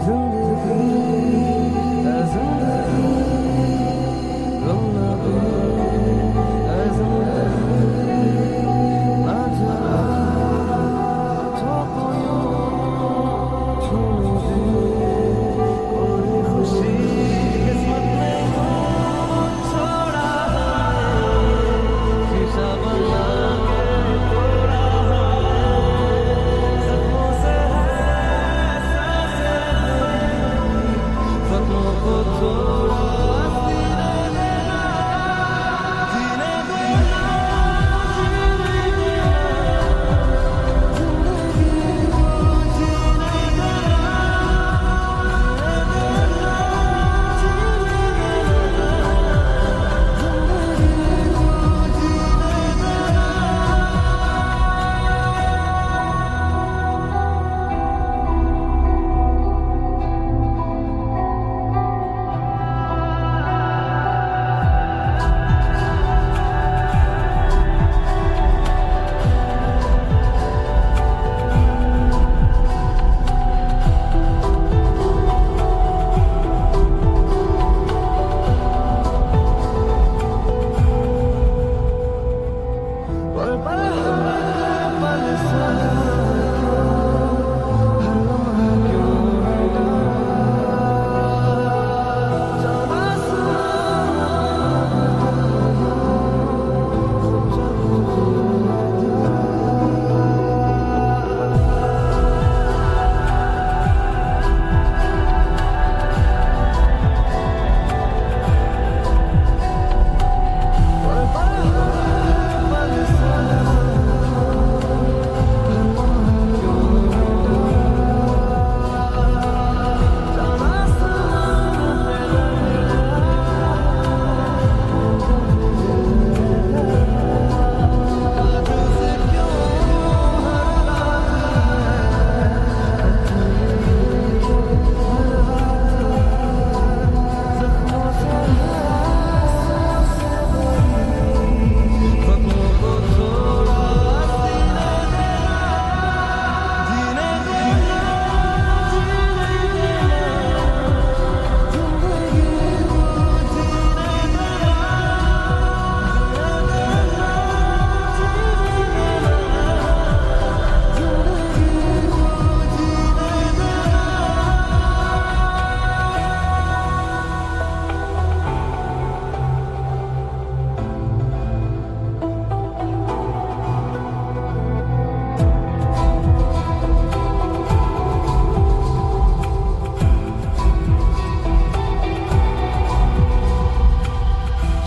Who bye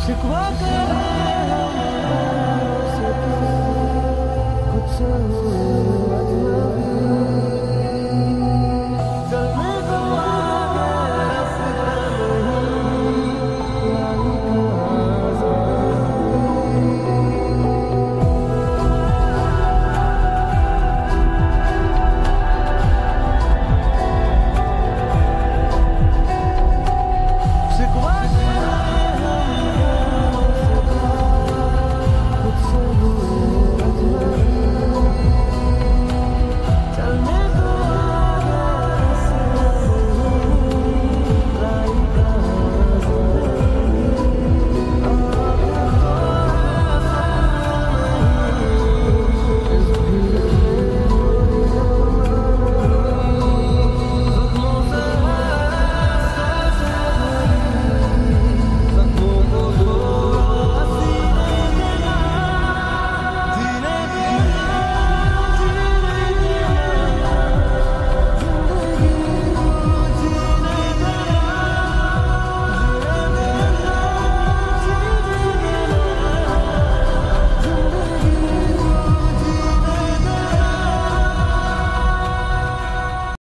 Шиквака, все ты,